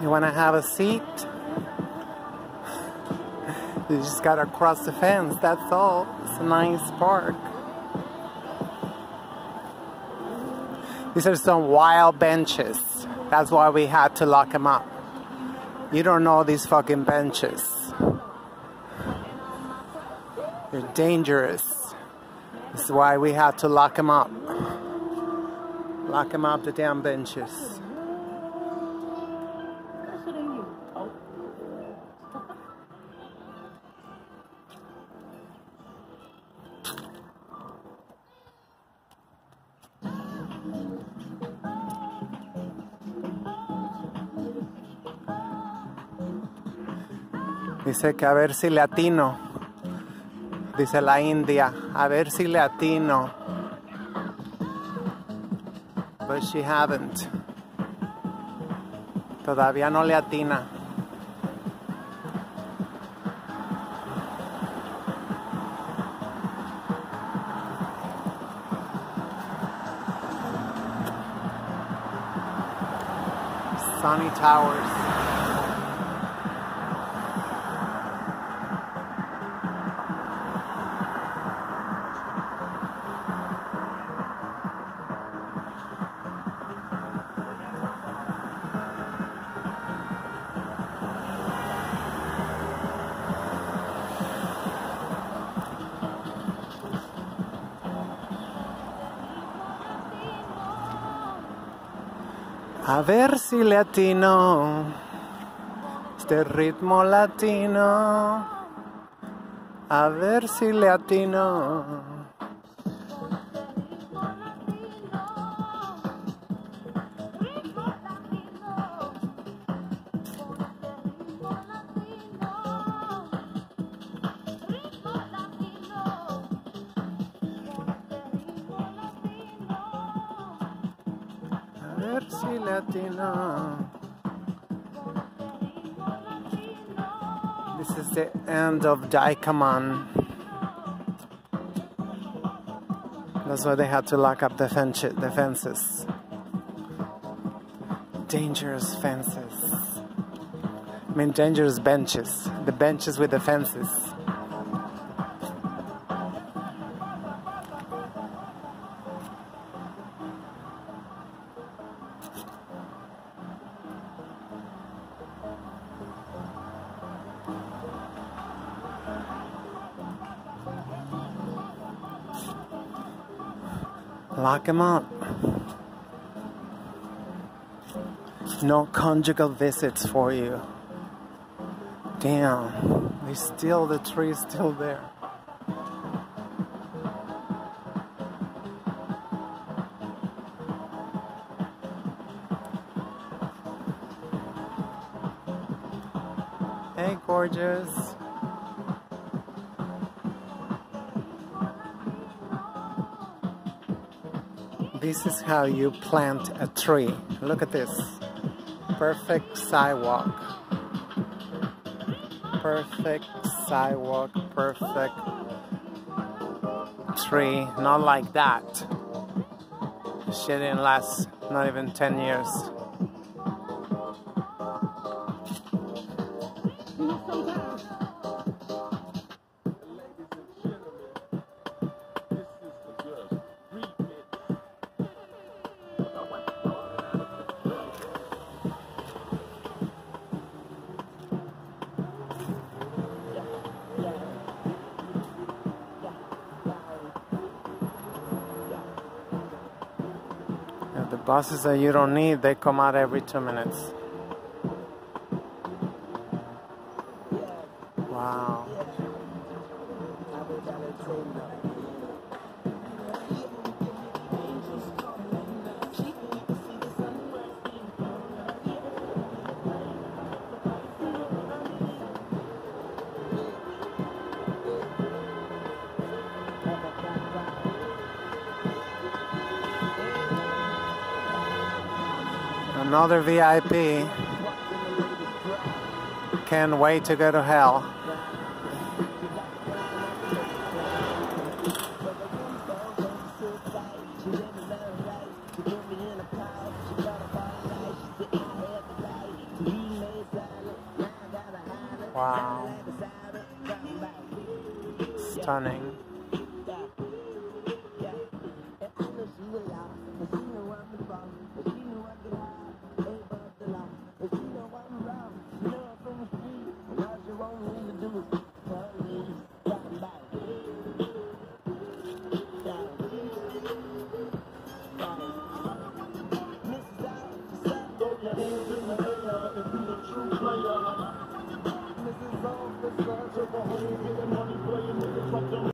You want to have a seat? You just got to cross the fence, that's all. It's a nice park. These are some wild benches. That's why we had to lock them up. You don't know these fucking benches. They're dangerous. This is why we had to lock them up. Lock them up, the damn benches. Dice que a ver si le atino. Dice la India, a ver si le atino. But she haven't. Todavía no le atina. Sunny Towers. A ver si le atino este ritmo latino. A ver si le atino. This is the end of Daikaman. That's why they had to lock up the, fence, the fences. Dangerous fences. I mean, dangerous benches. The benches with the fences. Lock him up. No conjugal visits for you. Damn, they still, the tree is still there. Hey, gorgeous. This is how you plant a tree. Look at this. Perfect sidewalk. Perfect sidewalk. Perfect tree. Not like that. Shit didn't last not even 10 years. Buses that you don't need, they come out every two minutes. Another VIP. Can't wait to go to hell. Wow. Stunning. Let's go.